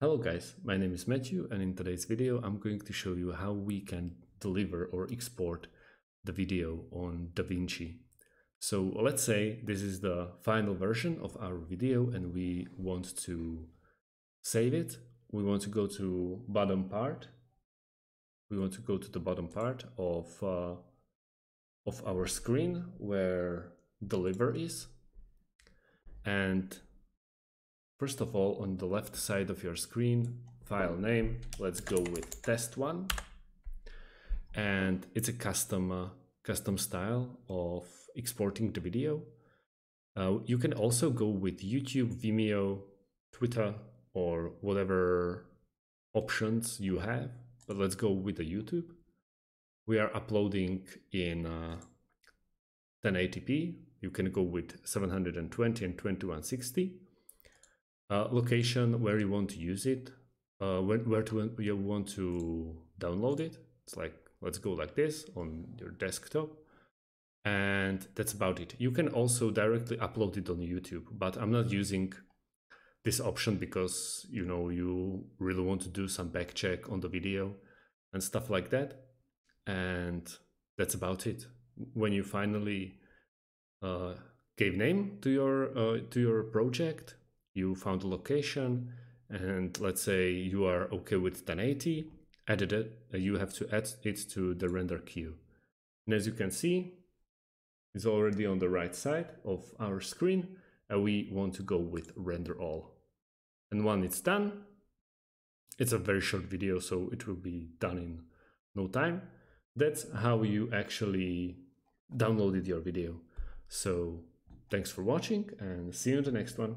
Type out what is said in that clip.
Hello guys, my name is Matthew and in today's video I'm going to show you how we can deliver or export the video on DaVinci. So let's say this is the final version of our video and we want to save it. We want to go to bottom part. We want to go to the bottom part of, uh, of our screen where deliver is. And First of all, on the left side of your screen, file name, let's go with test one. And it's a custom, uh, custom style of exporting the video. Uh, you can also go with YouTube, Vimeo, Twitter, or whatever options you have. But let's go with the YouTube. We are uploading in uh, 1080p. You can go with 720 and 2160 uh, location where you want to use it, uh, where, where to you want to download it. It's like let's go like this on your desktop, and that's about it. You can also directly upload it on YouTube, but I'm not using this option because you know you really want to do some back check on the video and stuff like that, and that's about it. When you finally uh, gave name to your uh, to your project you found a location and let's say you are okay with 1080 added it uh, you have to add it to the render queue. And as you can see it's already on the right side of our screen and we want to go with render all. And when it's done it's a very short video so it will be done in no time. That's how you actually downloaded your video. So thanks for watching and see you in the next one